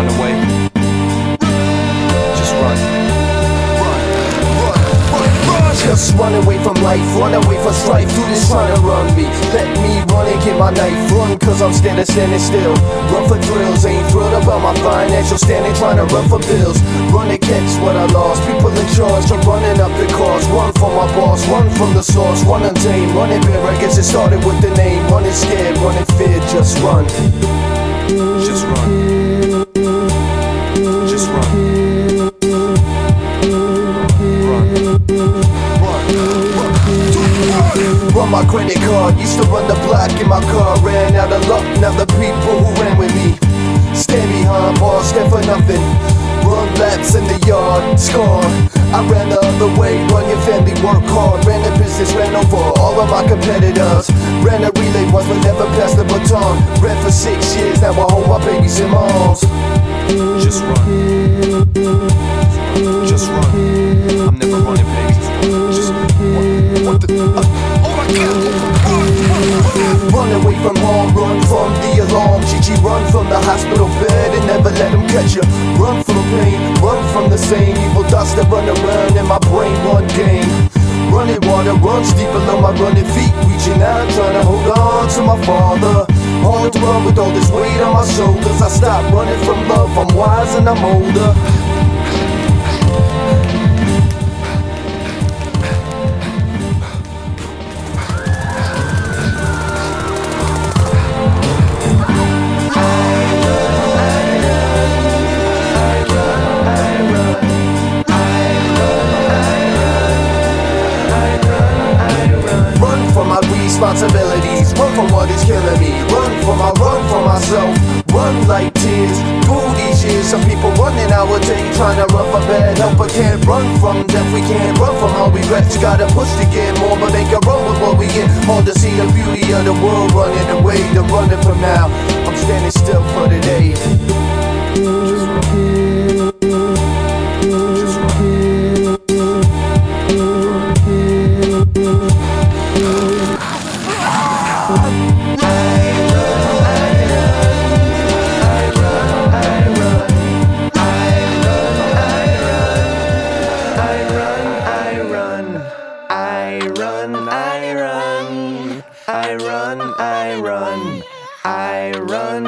run away. Just run. Just run away from life, run away from strife. Do this trying to run me. Let me run and get my knife. Run cause I'm standing, standing still. Run for thrills, ain't thrilled about my financial standing. Trying to run for bills. Run to catch what I lost. People in charge keep running up the cost. Run from my boss, run from the source. Run untamed, running bare. Guess it started with the name. Running scared, running fear, just run. Credit card, used to run the block in my car. Ran out of luck, now the people who ran with me stand behind bars, stand for nothing. Run laps in the yard, scar. I ran the other way, run your family, work hard. Ran the business, ran over all of my competitors. Ran a relay once, but never passed the baton. Ran for six years, now I hold my babies in my arms. Just run. Just run. I'm never running, baby. Just run. What the? Uh! Run away from harm, run from the alarm. Gigi, run from the hospital bed and never let them catch you. Run from pain, run from the same evil thoughts that run around in my brain. One game. Running water runs deep below my running feet. Reaching out, trying to hold on to my father. Hard to run with all this weight on my shoulders. I stopped running from love. I'm wise and I'm older. Responsibilities, run from what is killing me. Run from my run for myself, run like tears. Through these years, some people running our day, trying to run for bad help, but can't run from death. We can't run from our regrets. Gotta push to get more, but they can run with what we get. Hard to see the beauty of the world running away, they're running from now. I run, I run, I run, I run,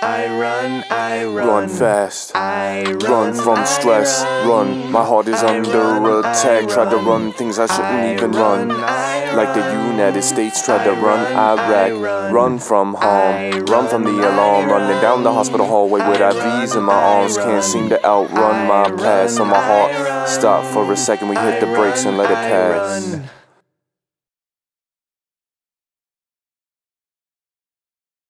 I run, I run, run, run, run. Run fast. I run, Run from I stress. Run. My heart is I under run, attack. Tried to run. run things I shouldn't even run, run. Like the. United States tried to run run, Iraq. run. Run from harm. Run from the alarm. Running down the hospital hallway with IVs in my arms. Can't seem to outrun my past. So my heart run. stopped for a second. We hit the brakes and let it pass. run.